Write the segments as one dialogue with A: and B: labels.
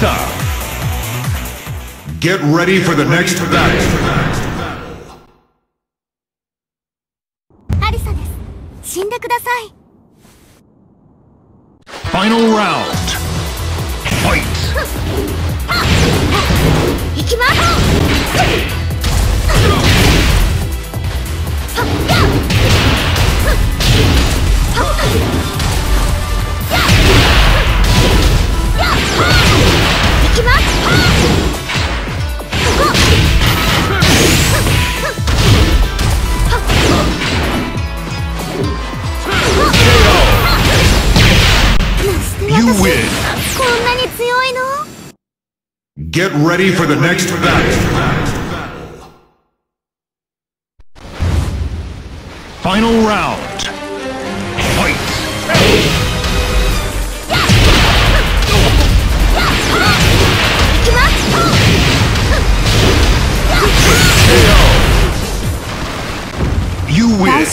A: た
B: Get ready for the next battle.
C: アリサです死んでください
A: Final round Fight
C: 行きます
B: Get ready for the next battle.
A: Final round. Fight! You win.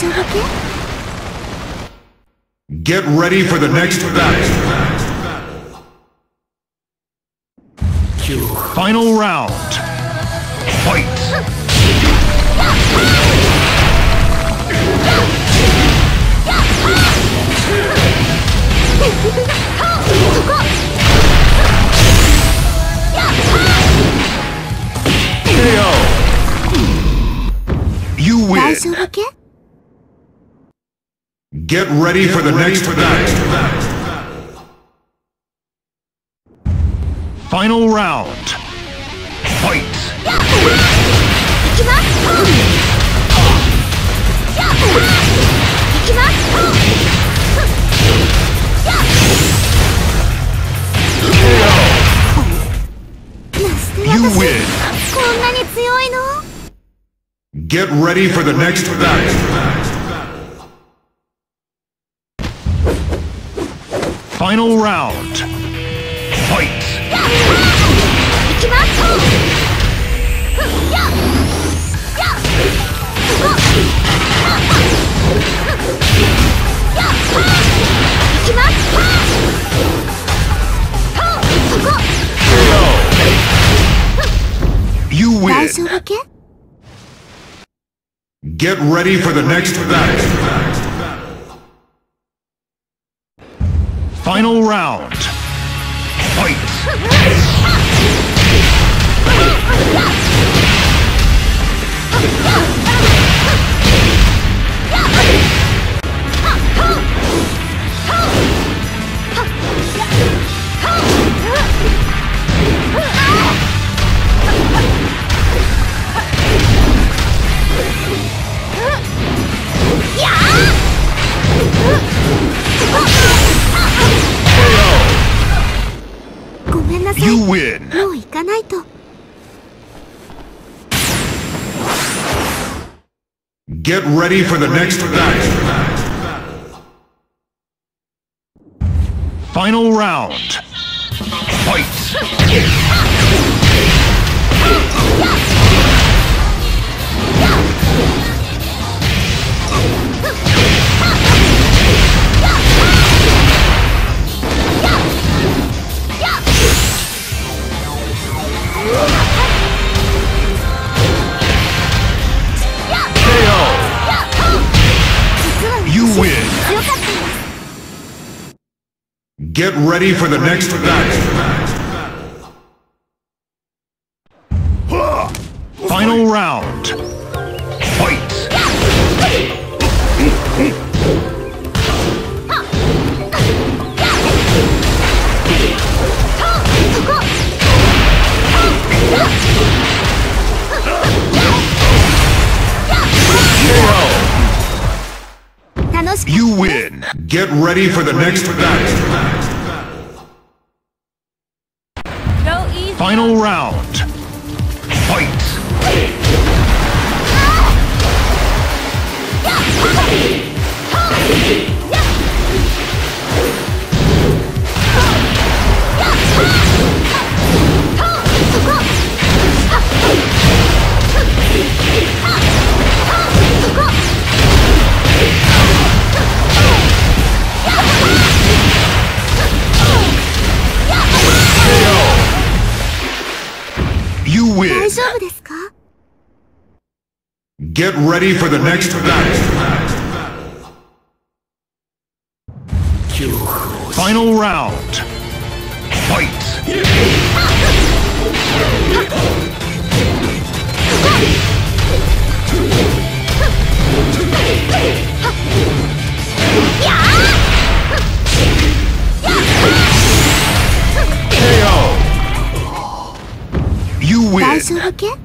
B: Get ready for the next battle. you.
A: Final round. Fight! K.O.
C: You
A: win.
B: Get ready Get for the ready next for the
A: Final round. Fight! You win!
B: Get ready for the next battle!
A: Final round! Fight! You win.
B: Get ready for the next battle.
A: Final round. Fight
C: ごめんなさい
A: You
C: も
A: win
C: う行かないと
B: Get ready for the next battle.
A: Final round Fight
B: Get ready for the next battle.
A: Final round. Fight. You win.
B: Get ready for the next battle.
A: Final round
B: Get ready for the next battle.
A: Final round. Fight. KO. You win.